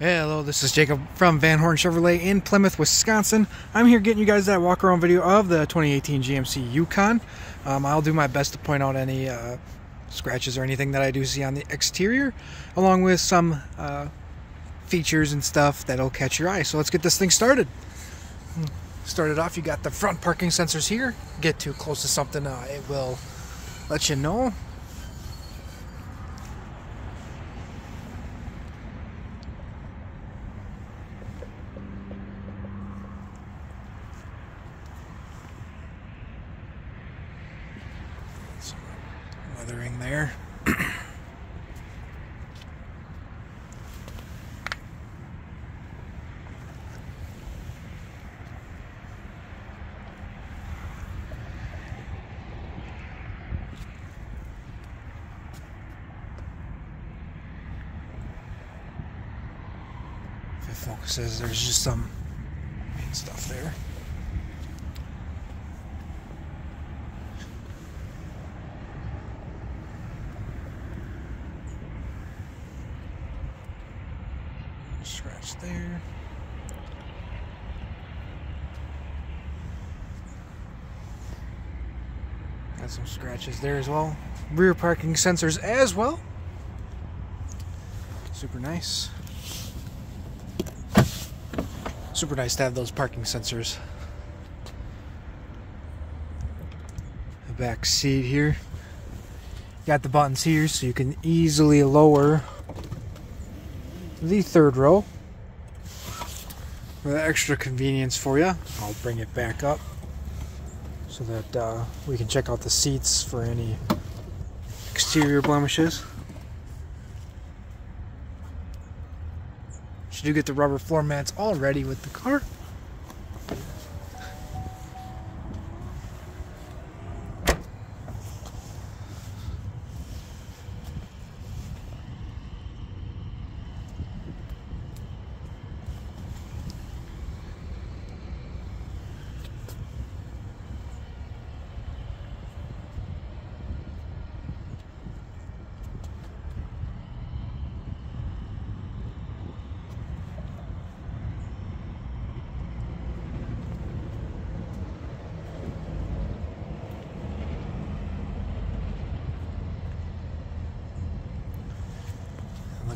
Hello, this is Jacob from Van Horn Chevrolet in Plymouth, Wisconsin. I'm here getting you guys that walk around video of the 2018 GMC Yukon. Um, I'll do my best to point out any uh, scratches or anything that I do see on the exterior, along with some uh, features and stuff that'll catch your eye. So let's get this thing started. Started off, you got the front parking sensors here. Get too close to something, uh, it will let you know. Some weathering there. If it focuses, there's just some stuff there. Scratch there. Got some scratches there as well. Rear parking sensors as well. Super nice. Super nice to have those parking sensors. The back seat here. Got the buttons here so you can easily lower the third row. For the extra convenience for you, I'll bring it back up so that uh, we can check out the seats for any exterior blemishes. You do get the rubber floor mats already with the car.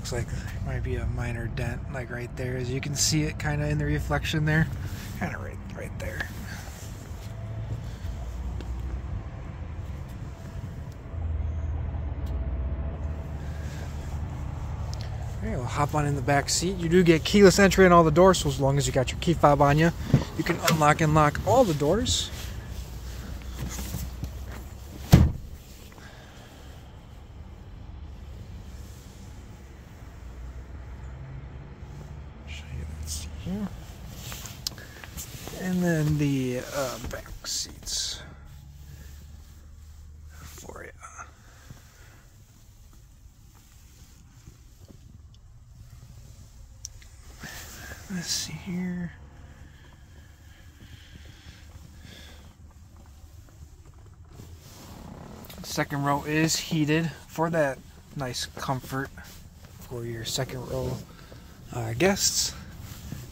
Looks like might be a minor dent, like right there, as you can see it kind of in the reflection there, kind of right, right there. Okay, we'll hop on in the back seat. You do get keyless entry on all the doors, so as long as you got your key fob on you, you can unlock and lock all the doors. Show you that seat here. And then the uh, back seats for you. Let's see here. Second row is heated for that nice comfort for your second row uh, guests.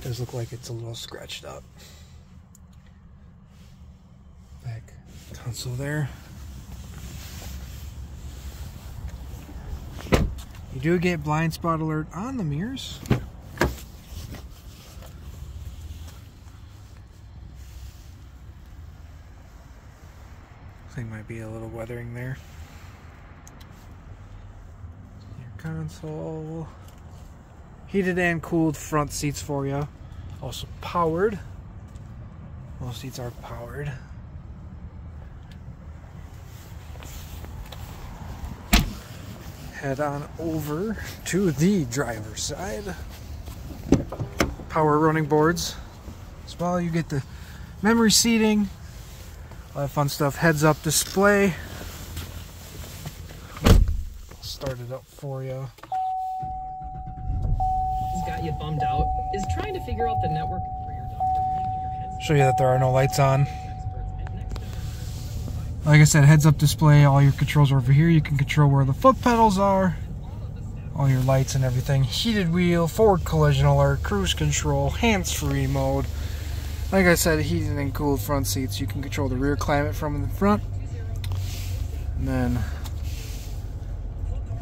Does look like it's a little scratched up. Back console there. You do get blind spot alert on the mirrors. Thing might be a little weathering there. Your console. Heated and cooled front seats for you. Also powered. Most seats are powered. Head on over to the driver's side. Power running boards. As well, you get the memory seating, all that fun stuff. Heads up display. I'll start it up for you. Got you bummed out is trying to figure out the network for your doctor. Show you that there are no lights on. Like I said, heads up display, all your controls are over here. You can control where the foot pedals are. all your lights and everything. Heated wheel, forward collision alert, cruise control, hands-free mode. Like I said, heated and cooled front seats. You can control the rear climate from the front. And then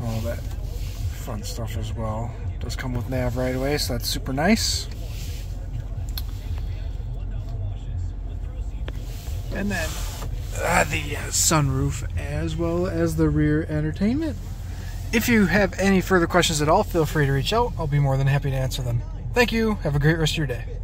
all that fun stuff as well. Does come with nav right away, so that's super nice. And then uh, the sunroof as well as the rear entertainment. If you have any further questions at all, feel free to reach out. I'll be more than happy to answer them. Thank you. Have a great rest of your day.